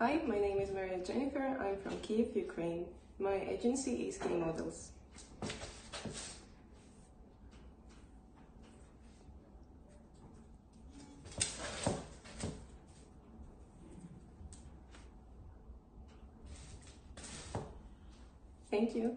Hi, my name is Maria Jennifer. I'm from Kiev, Ukraine. My agency is K Models. Thank you.